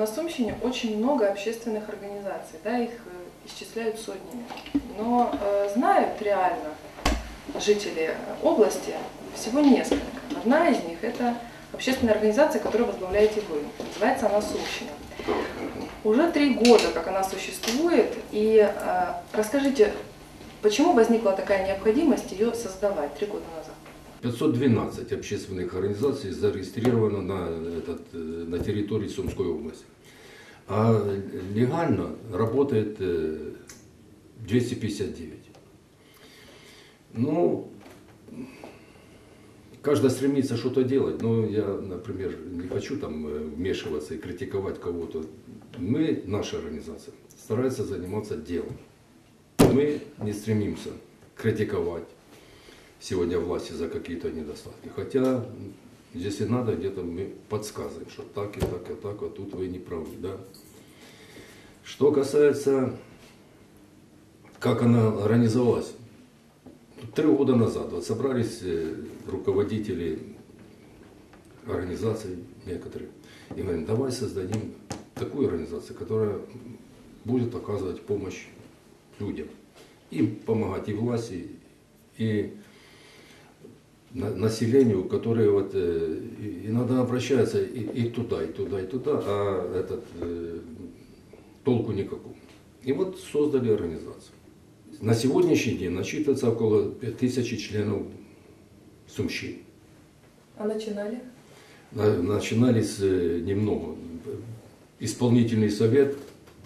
на Сумщине очень много общественных организаций, да, их э, исчисляют сотнями. Но э, знают реально жители области всего несколько. Одна из них это общественная организация, которую возглавляете вы. Называется она Сумщина. Уже три года, как она существует, и э, расскажите, почему возникла такая необходимость ее создавать три года назад? 512 общественных организаций зарегистрировано на, этот, э, на территории Сумской области. А легально работает э, 259. Ну, каждый стремится что-то делать, но я, например, не хочу там э, вмешиваться и критиковать кого-то. Мы, наша организация, старается заниматься делом. Мы не стремимся критиковать сегодня власти за какие-то недостатки. Хотя, если надо, где-то мы подсказываем, что так и так и так, а тут вы не правы. Да? Что касается, как она организовалась. Три года назад вот собрались э, руководители организаций некоторые и говорим, давай создадим такую организацию, которая будет оказывать помощь людям. Им помогать и власти, и населению, которые вот э, иногда обращаются и, и туда, и туда, и туда, а этот э, толку никакого. И вот создали организацию. На сегодняшний день насчитывается около тысячи членов Сумщин. А начинали? На- Начинали с э, немного. Исполнительный совет,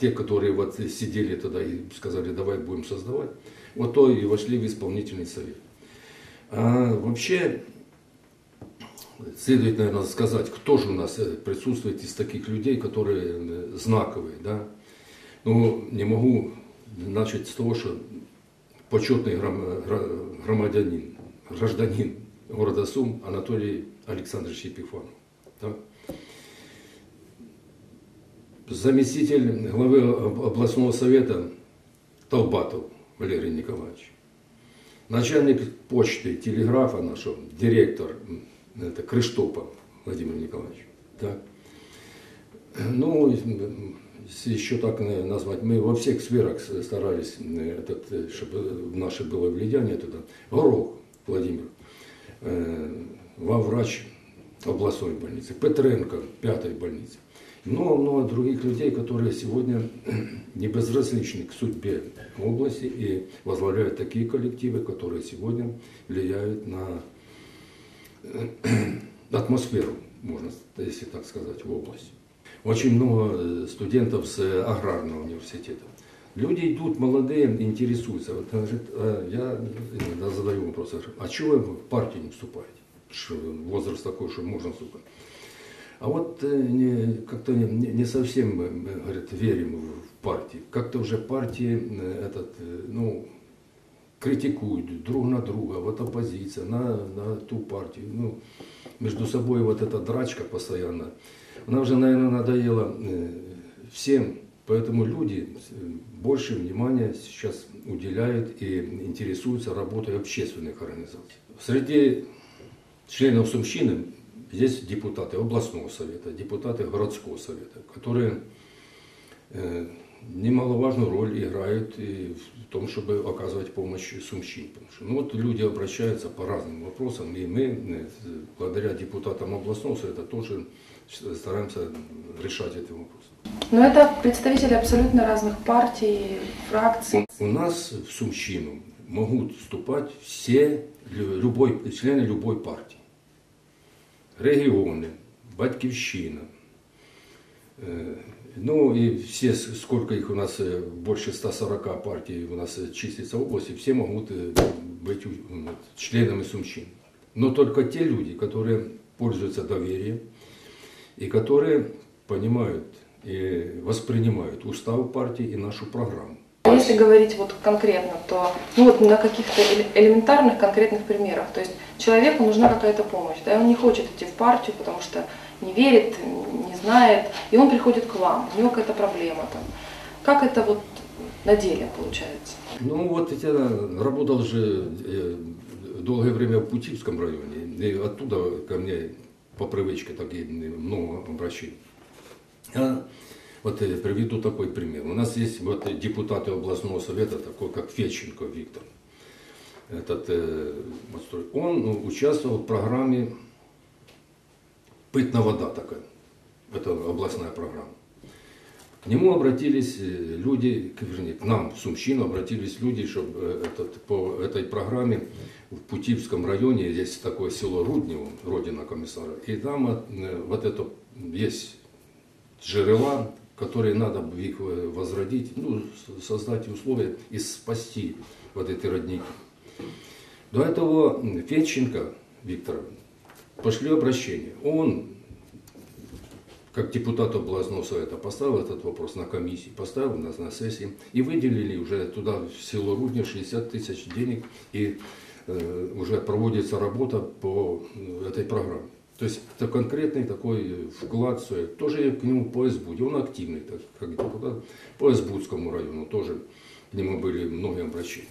те, которые вот сидели тогда и сказали, давай будем создавать, вот то и вошли в исполнительный совет. А вообще, следует, наверное, сказать, кто же у нас э, присутствует из таких людей, которые э, знаковые, да. Ну, не могу начать с того, что почетный громадянин, гражданин города Сум Анатолий Александрович Епифанов. Так? Заместитель главы об- областного совета Толбатов Валерий Николаевич. Начальник почты, телеграфа нашего, директор это Крыштопа Владимир Николаевич. Так. Ну, еще так э, назвать, мы во всех сферах старались, э, этот, э, чтобы наше было влияние туда. Горох Владимир, э, врач областной больницы, Петренко, пятой больницы. Много-много других людей, которые сегодня не безразличны к судьбе области и возглавляют такие коллективы, которые сегодня влияют на э, атмосферу, можно, если так сказать, в области. Очень много э, студентов с э, аграрного университета. Люди идут молодые, интересуются. Вот, говорит, «А я иногда задаю вопрос, а чего вы в партию не вступаете? Возраст такой, что можно вступать. А вот э, как-то не, совсем, э, говорит, верим в партии. Как-то уже партии э, этот, ну, критикуют друг на друга, вот оппозиция, на, на ту партию. Ну, между собой вот эта драчка постоянно. Она уже, наверное, надоела всем, поэтому люди больше внимания сейчас уделяют и интересуются работой общественных организаций. Среди членов Сумщины есть депутаты областного совета, депутаты городского совета, которые э, немаловажную роль играют и в том, чтобы оказывать помощь Сумщине. Потому что, ну, вот люди обращаются по разным вопросам, и мы, э, благодаря депутатам областного совета, тоже стараемся решать эти вопросы. Но это представители абсолютно разных партий, фракций. У нас в Сумщину могут вступать все лю- любой, члены любой партии. Регионы, Батьківщина. Ну и все, сколько их у нас, больше 140 партий у нас числится в области, все могут быть у- вот, членами Сумщины. Но только те люди, которые пользуются доверием и которые понимают и воспринимают устав партии и нашу программу. А Если говорить вот конкретно, то ну вот на каких-то эле- элементарных конкретных примерах. То есть человеку нужна какая-то помощь, да, и он не хочет идти в партию, потому что не верит, не знает, и он приходит к вам, у него какая-то проблема там. Как это вот на деле получается? Ну вот я работал же э, долгое время в Путивском районе, и оттуда ко мне по привычке так и много обращений. Я вот э, приведу такой пример. У нас есть вот э, депутаты областного совета, такой как Федченко Виктор. Этот, э, он ну, участвовал в программе «Питная вода» такая. Это областная программа. К нему обратились э, люди, вернее, к нам, в Сумщину, обратились люди, чтобы этот, по этой программе в Путивском районе есть такое село Руднево, родина комиссара, и там э, вот это есть жерела, которые надо бы их э, возродить, ну, создать условия и спасти вот эти родники. До этого Федченко Виктора пошли обращения. Он как депутат областного совета поставил этот вопрос на комиссии, поставил на, на сессии и выделили уже туда в село Рудня 60 тысяч денег и э, уже проводится работа по э, этой программе. То есть это конкретный такой вклад, в тоже к нему по СБУДе, он активный, так, как депутат, по СБУдскому району тоже к нему были многие обращения.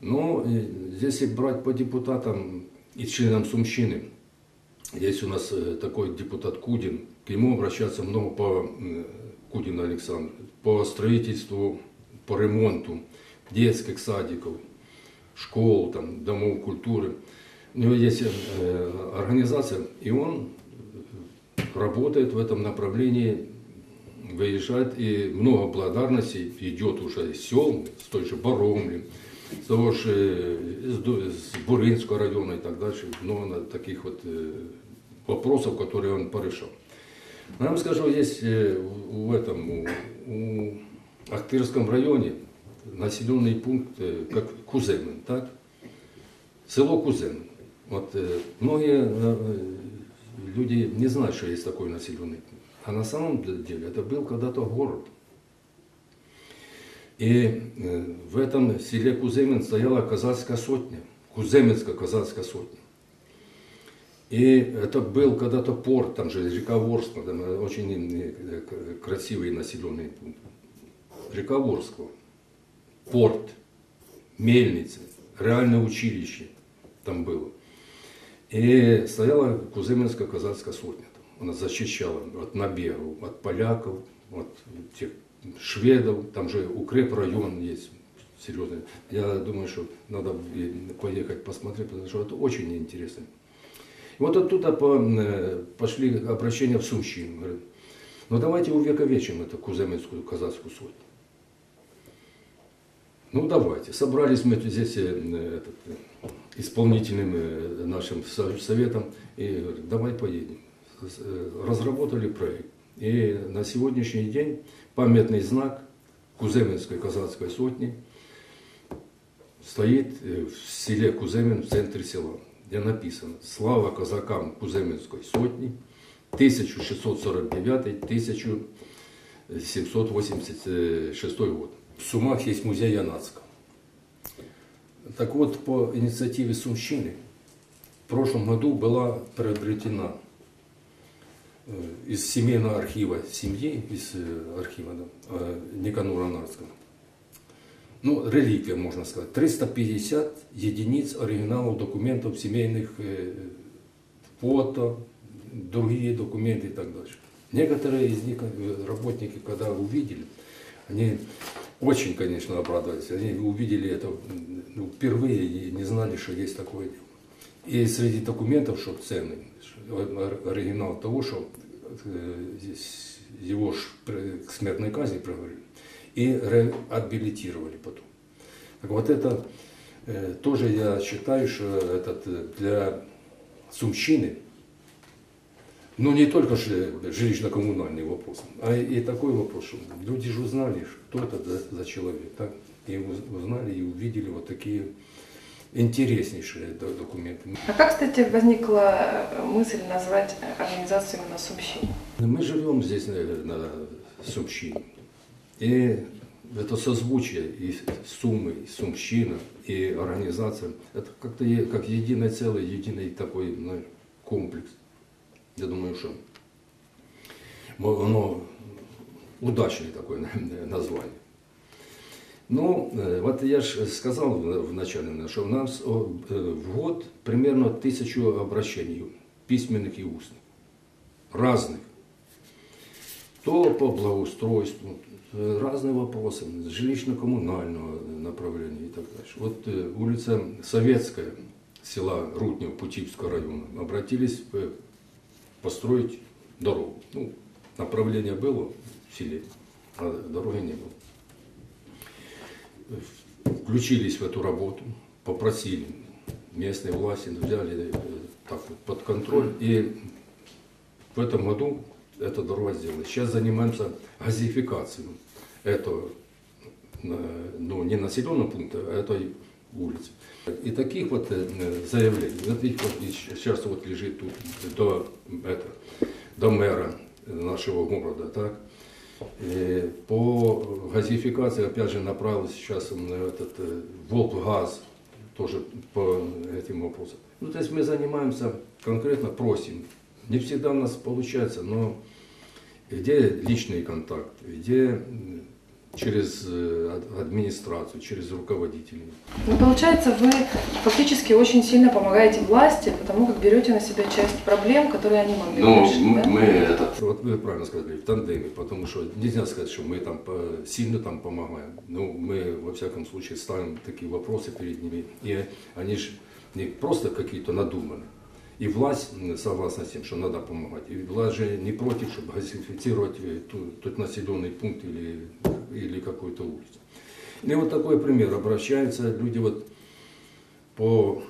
Но э, если брать по депутатам и членам Сумщины, есть у нас э, такой депутат Кудин, к нему обращаться много по э, Кудин Александр, по строительству, по ремонту детских садиков, школ, там, домов культуры. У него есть э, организация, и он э, работает в этом направлении, выезжает, и много благодарностей идет уже из сел, с той же Боромли, с того же э, с Буринского района и так дальше, много таких вот э, вопросов, которые он порешал. Но я вам скажу, есть э, в этом, у, Ахтырском районе населенный пункт, э, как Куземин, так? Село Куземин. Вот э, многие э, люди не знают, что есть такой населенный пункт. А на самом деле это был когда-то город. И э, в этом селе Куземин стояла казацкая сотня, Куземинская казацкая сотня. И это был когда-то порт, там же река Ворскла, там очень красивый населенный пункт. Река Ворскла, порт, мельницы, реальное училище там было. И стояла Куземинская казацкая сотня. Там. Она защищала от набегов, от поляков, от тех шведов. Там же укрепрайон есть серьезный. Я думаю, что надо поехать посмотреть, потому что это очень интересно. И вот оттуда э, пошли обращения в Сумщину. Говорят, ну давайте увековечим эту Куземинскую казацкую сотню. Ну давайте. Собрались мы здесь э, этот, э, исполнительным э, нашим со- советом и говорят, давай поедем. Э, Разработали проект. И на сегодняшний день памятный знак Куземинской казацкой сотни стоит э, в селе Куземин в центре села, где написано «Слава казакам Куземинской сотни 1649-1786 год». В Сумах есть музей Янацка. Так вот, по инициативе Сумщины в прошлом году была приобретена из семейного архива семьи, из архива да, Никанора Нарского, ну, реликвия, можно сказать, 350 единиц оригиналов документов семейных, фото, другие документы и так дальше. Некоторые из них, работники, когда увидели, они очень, конечно, обрадовались. Они увидели это ну, впервые и не знали, что есть такое дело. И среди документов, что ор- оригинал того, что э, его к смертной казни приговорили и реабилитировали потом. Так вот это э, тоже я считаю, что этот э, для Сумщины, ну не только же жилищно-коммунальный вопрос, а и такой вопрос, что люди же узнали, что это за, за человек, так? и уз- узнали и увидели вот такие интереснейшие до- документы. А как, кстати, возникла э, мысль назвать организацию именно Сумщин? Мы живем здесь э, на Сумщине. И это созвучие и суммы, и сумщина, и организация, это как-то как единое целое, единый такой ну, комплекс. Я думаю, мо- оно удачное такое на- название. Ну, э, вот я же сказал в в начале, что у нас э, в год примерно тысячу обращений, письменных и устных, разных. то по благоустройству, э, разные вопросы, жилищно-коммунального направления и так дальше. Вот улица Советская, села Рутнево, Путивского района, обратились построить дорогу. Ну, направление было в селе, а дороги не было. Включились в эту работу, попросили местные власти, взяли э, так вот под контроль. И в этом году эта дорога сделана. Сейчас занимаемся газификацией этого, э, ну, не населенного пункта, а этой улицы. И таких вот э, заявлений, вот вот сейчас вот лежит тут до, это, до мэра нашего города, так, и по газификации, опять же, направился сейчас этот э, Волггаз, тоже по этим вопросам. Ну, то есть мы занимаемся конкретно, просим. Не всегда у нас получается, но где личный контакт, где через э, ад- администрацию, через руководителей. Ну, получается, вы фактически очень сильно помогаете власти, потому как берете на себя часть проблем, которые они могли Ну, решить, м- да? мы этот, вот вы правильно сказали, в тандеме, потому что нельзя сказать, что мы там сильно там помогаем. Ну, мы во всяком случае ставим такие вопросы перед ними, и они же не просто какие-то надуманные. И власть согласна с тем, что надо помогать. И власть же не против, чтобы газифицировать э, тот населенный пункт или, или какую-то улицу. И вот такой пример. Обращаются люди вот по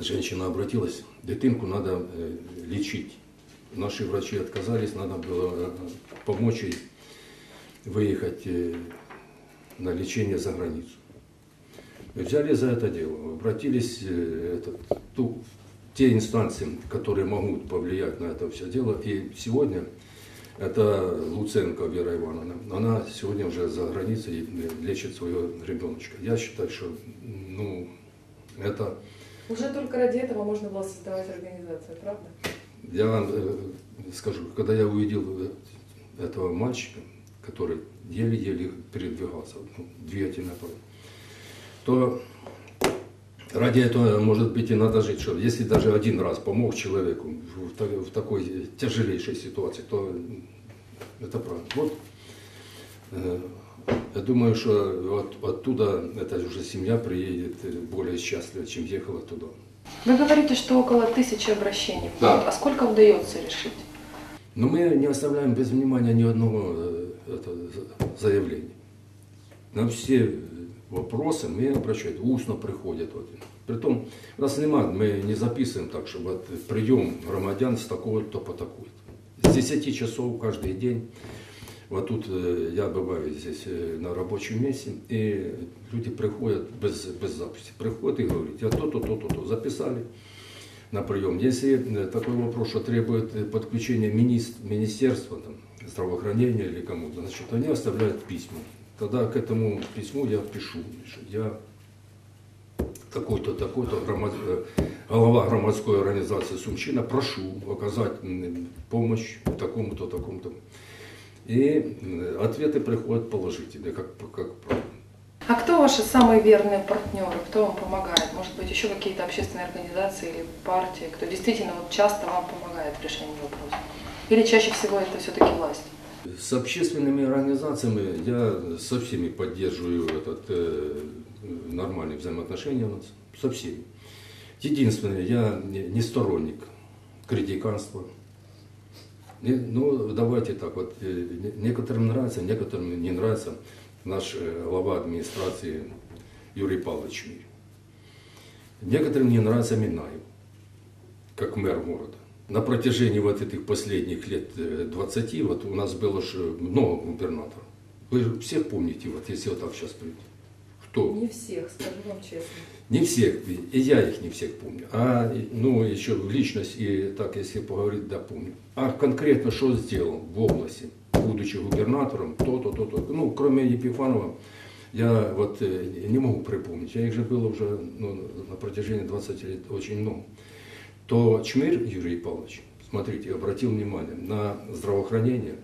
женщина обратилась, дитинку надо э, лечить. Наши врачи отказались, надо было э, помочь ей выехать э, на лечение за границу. Взяли за это дело, обратились этот, ту- те инстанции, которые могут повлиять на это все дело. И сегодня это Луценко Вера Ивановна. Она сегодня уже за границей лечит своего ребеночка. Я считаю, что ну, это Уже только ради этого можно было создавать организацию, правда? Я вам э, скажу, когда я увидел э, этого мальчика, который еле-еле передвигался, ну, двигатель направо, то ради этого, может быть, и надо жить, что если даже один раз помог человеку в, в такой тяжелейшей ситуации, то это правда. Вот, э, я думаю, что от- оттуда эта уже семья приедет э, более счастлива, чем ехала туда. Вы говорите, что около тысячи обращений. Да. А сколько удается решить? Но мы не оставляем без внимания ни одного э, это, за- заявления. На все вопросы мы обращаемся, устно приходят. Вот. Притом, у нас нема, мы не записываем так, что вот прием громадян с такого-то по такой-то. С 10 часов каждый день. Вот тут э, я бываю здесь э, на рабочем месте, и люди приходят без, без записи. Приходят и говорят, я то-то, то-то, то. Записали на прием. Если э, такой вопрос, что требует подключения министерства там, здравоохранения или кому-то, значит, они оставляют письма. Тогда к этому письму я пишу, что я такой-то, такой-то громад- э, глава громадской организации Сумчина, прошу оказать помощь такому-то, такому-то. И э, ответы приходят положительные, как, как. А кто ваши самые верные партнеры? Кто вам помогает? Может быть, еще какие-то общественные организации или партии, кто действительно вот часто вам помогает в решении вопроса? Или чаще всего это все-таки власть? С общественными организациями я со всеми поддерживаю этот, э, нормальные взаимоотношения у нас, со всеми. Единственное, я не, сторонник критиканства. Не- ну, давайте так, вот э, не- некоторым нравится, некоторым не нравится наш э, глава администрации Юрий Павлович Мирь. Некоторым не нравится Минаев, как мэр города. На протяжении вот этих последних лет э, 20, вот у нас было же много губернаторов. Вы же всех помните, вот если вот так сейчас прийти. Кто? Не всех, скажу вам честно. Не всех, и я их не всех помню. А ну, еще личность, и так, если поговорить, да, помню. А конкретно что сделал в области, будучи губернатором, то-то, то-то. Ну, кроме Епифанова, я вот э, не могу припомнить. Я их же было уже ну, на протяжении 20 лет очень много. То Чмырь Юрий Павлович, смотрите, обратил внимание на здравоохранение,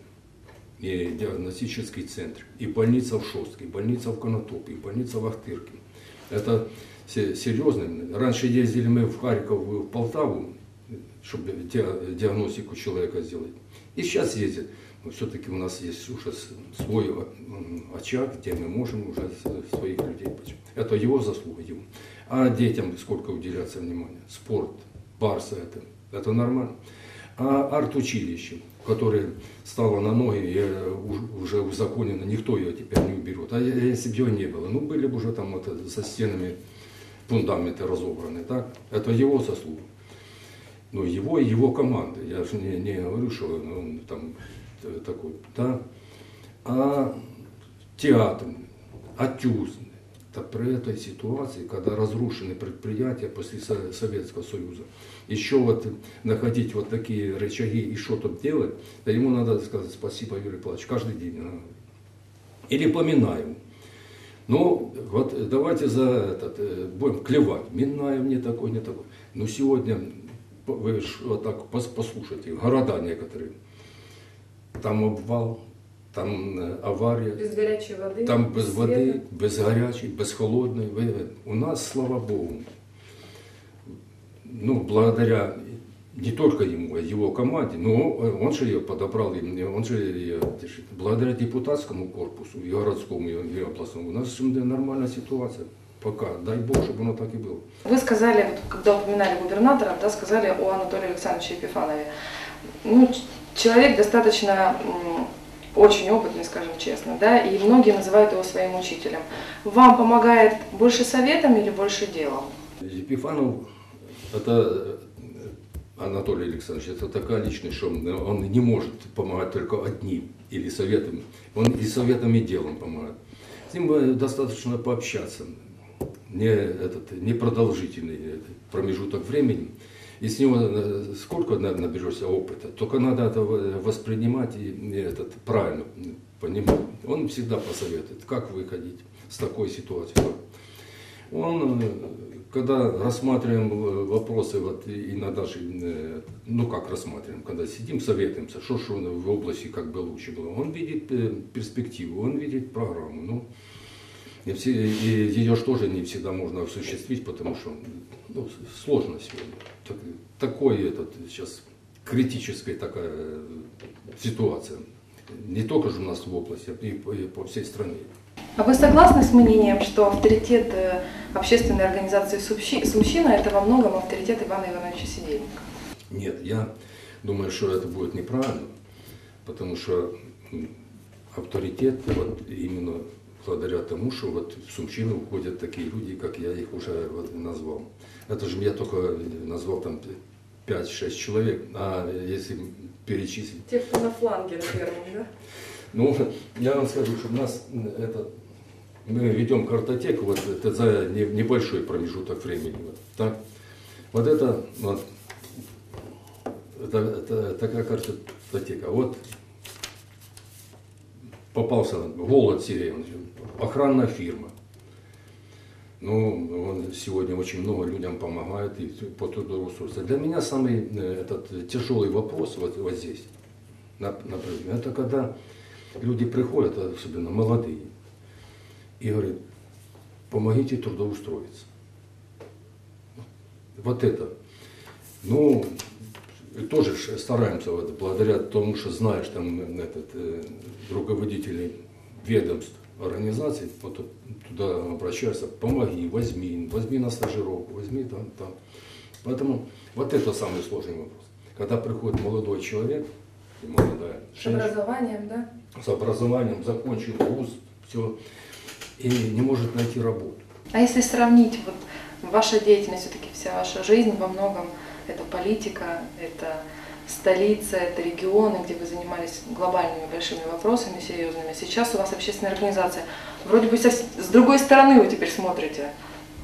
и диагностический центр, и больница в Шостке, и больница в Конотопе, и больница в Ахтырке. Это се- серьезно. Раньше ездили мы в Харьков, в Полтаву, чтобы диагностику человека сделать. И сейчас ездит. Но все-таки у нас есть уже свой очаг, где мы можем уже своих людей. Это его заслуга, его. А детям сколько уделяться внимания? Спорт, барса это, это нормально. А арт-училище, которое стало на ноги, уже узаконено, никто ее теперь не уберет. А если бы ее не было, ну были бы уже там это, со стенами фундаменты разобраны, так? Это его заслуга. Но его и его команды. Я же не, не говорю, что он там такой, да? А театр, отюз, это при этой ситуации, когда разрушены предприятия после Советского Союза, еще вот находить вот такие рычаги и что-то делать, да ему надо сказать спасибо, Юрий Павлович, каждый день. Или поминаем. Ну, вот давайте за этот, э, будем клевать. Минаев не такой, не такой. Но сегодня, вы вот так послушайте, города некоторые, там обвал, там авария. Без горячей воды. Там без, без воды, без горячей, без холодной. У нас, слава Богу, ну, благодаря не только ему, а его команде, но он же ее подобрал, он же ее, благодаря депутатскому корпусу, и городскому, и областному, у нас нормальная ситуация. Пока, дай Бог, чтобы оно так и было. Вы сказали, вот, когда упоминали губернатора, да, сказали о Анатолии Александровиче Епифанове. Ну, человек достаточно очень опытный, скажем честно, да, и многие называют его своим учителем. Вам помогает больше советом или больше делом? Епифанов, это Анатолий Александрович, это такая личность, что он не может помогать только одним или советом. Он и советом, и делом помогает. С ним достаточно пообщаться. Не, этот, непродолжительный промежуток времени. И с него э, сколько наберешься опыта, только надо это воспринимать и этот, правильно понимать. Он всегда посоветует, как выходить с такой ситуацией. Он, э, когда рассматриваем э, вопросы вот и на нашей, ну как рассматриваем, когда сидим, советуемся, что, что в области как бы лучше было, он видит перспективу, он видит программу. Ну, и, все, и ее же тоже не всегда можно осуществить, потому что ну, сложно сегодня. Так, такой этот сейчас критическая такая ситуация. Не только же у нас в области, а и по, и по всей стране. А вы согласны с мнением, что авторитет э, общественной организации «Сумщина» это во многом авторитет Ивана Ивановича Сидельника? Нет, я думаю, что это будет неправильно, потому что авторитет вот именно благодаря тому, что вот в Сумчину уходят такие люди, как я их уже вот назвал. Это же я только назвал там 5-6 человек, а если перечислить... Те, кто на фланге, наверное, да? Ну, я вам скажу, что у нас это, мы ведем картотеку вот это за небольшой промежуток времени. Вот, так? вот это вот, это, это такая картотека. Вот попался голод сирен, охранная фирма. Ну, он сегодня очень много людям помогает и по трудоустройству. Для меня самый э, этот тяжелый вопрос вот, вот здесь, например, это когда люди приходят, особенно молодые, и говорят, помогите трудоустроиться. Вот это. Ну, тоже стараемся, вот, благодаря тому, что знаешь там этот, э, руководителей ведомств, организаций, вот туда обращаешься, помоги, возьми, возьми на стажировку, возьми там, там. Поэтому вот это самый сложный вопрос. Когда приходит молодой человек, молодая С образованием, да? С образованием, закончил вуз, все, и не может найти работу. А если сравнить, вот ваша деятельность, все-таки вся ваша жизнь во многом это политика, это столица, это регионы, где вы занимались глобальными большими вопросами, серьезными. Сейчас у вас общественная организация. Вроде бы с другой стороны вы теперь смотрите,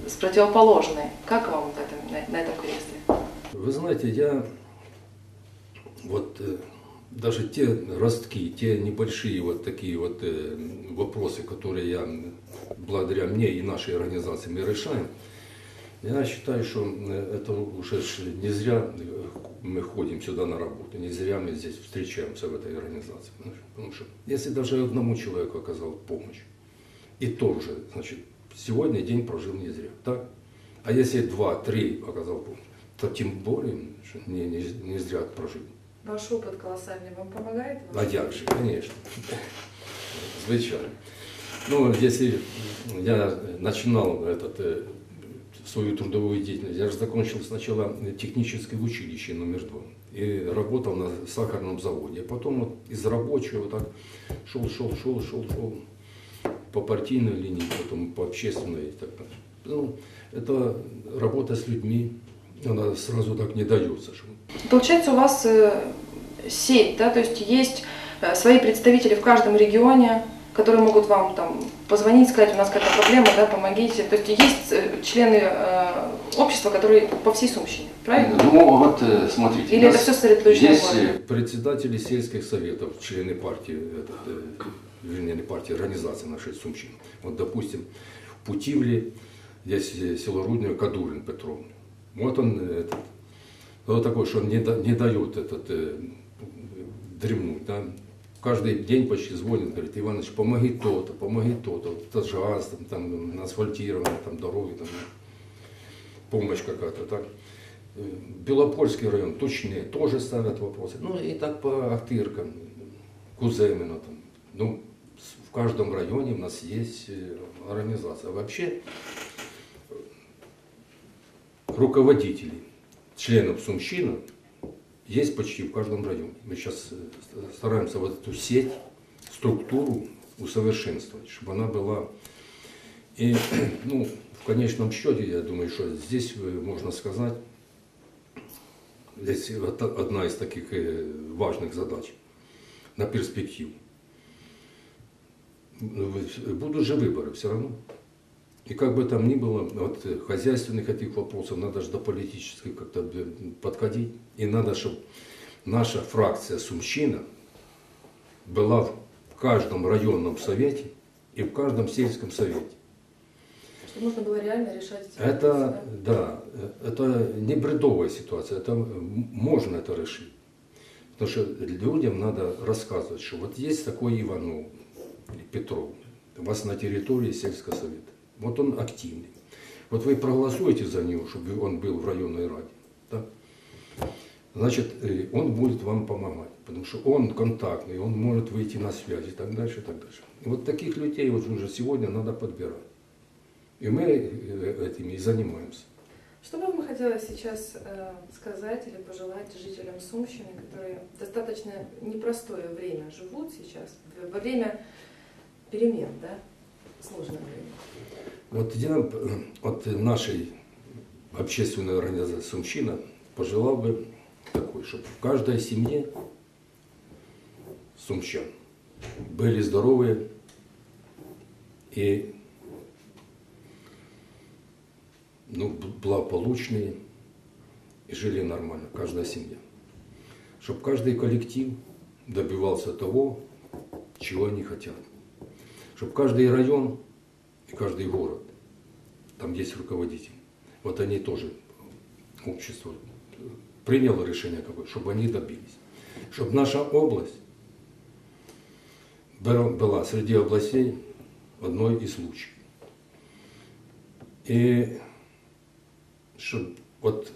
с противоположной. Как вам вот это, на, на этом кресле? Вы знаете, я вот э, даже те ростки, те небольшие вот такие вот э, вопросы, которые я благодаря мне и нашей организации мы решаем, я считаю, что э, это уже не зря мы ходим сюда на работу, не зря мы здесь встречаемся в этой организации. Потому что если даже одному человеку оказал помощь, и тоже, значит, сегодня день прожил не зря, так? А если два, три оказал помощь, то тем более не, не, не зря прожил. Ваш опыт колоссальный вам помогает? А як же, конечно. Звичайно. Ну, если я начинал этот, э, свою трудовую деятельность, я же закончил сначала техническое училище номер два и работал на сахарном заводе. А потом вот из рабочего так шел, шел, шел, шел, шел по партийной линии, потом по общественной. Так. Ну, это работа с людьми, она сразу так не дается. Получается, у вас э, сеть, да, то есть есть э, свои представители в каждом регионе, которые могут вам там позвонить, сказать, у нас какая-то проблема, да, помогите. То есть есть э, члены э, общества, которые по всей Сумщине, правильно? Ну, вот э, смотрите. Или это все сосредоточено городе? э, председатели сельских советов, члены партии, этот, вернее, не партии, организации нашей Сумщины. Вот, допустим, в Путивле есть э, село Руднево Кадурин Петров. Вот он, этот, вот такой, что он не, да- не дает этот, э, дремнуть. Да? Каждый день почти звонит, говорит, Иваныч, помоги то-то, помоги то-то, вот это же газ, там, там асфальтирование, там дороги, там, помощь какая-то, так. Э, Белопольский район, точнее, тоже ставят вопросы. Ну и так по Ахтыркам, Куземина там. Ну, в каждом районе у нас есть э, организация. Вообще э, руководителей, членов Сумщина есть почти в каждом районе. Мы сейчас э, стараемся вот эту сеть, структуру усовершенствовать, чтобы она была и, ну, в конечном счете, я думаю, что здесь э, можно сказать, здесь одна из таких э, важных задач на перспективу. Ну, Будут же выборы все равно. И как бы там ни было, от э, хозяйственных этих вопросов надо же до политических как-то э, подходить. И надо, чтобы наша фракция Сумщина была в каждом районном совете и в каждом сельском совете. Чтобы можно было реально решать эти Это, вопросы, да, это не бредовая ситуация, это можно это решить. Потому что людям надо рассказывать, что вот есть такой Иванов Петров, у вас на территории сельского совета. Вот он активный. Вот вы проголосуете за него, чтобы он был в районной раде. Да? Значит, э, он будет вам помогать, потому что он контактный, он может выйти на связь и так дальше, и так дальше. И вот таких людей вот уже сегодня надо подбирать. И мы э, этим и занимаемся. Что бы вам хотелось сейчас э, сказать или пожелать жителям Сумщины, которые достаточно непростое время живут сейчас, во время перемен, да? Сложное время. Вот я э, от нашей общественной организации «Сумщина» пожелал бы такой, чтобы в каждой семье сумчан были здоровые и ну, благополучные и жили нормально, каждая семья. Чтобы каждый коллектив добивался того, чего они хотят. Чтобы каждый район и каждый город, там есть руководитель, вот они тоже, общество, э, приняло решение какое, чтобы они добились. Чтобы наша область была среди областей одной из лучших. И чтобы вот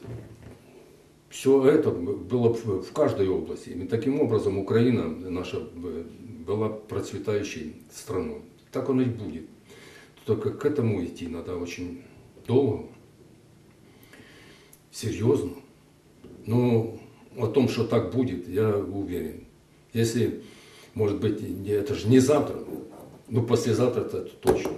все это было в каждой области. И таким образом Украина наша б- была процветающей страной. Так оно и будет. Только к этому идти надо очень долго, серьезно. Но о том, что так будет, я уверен. Если, может быть, это же не завтра, но послезавтра это точно.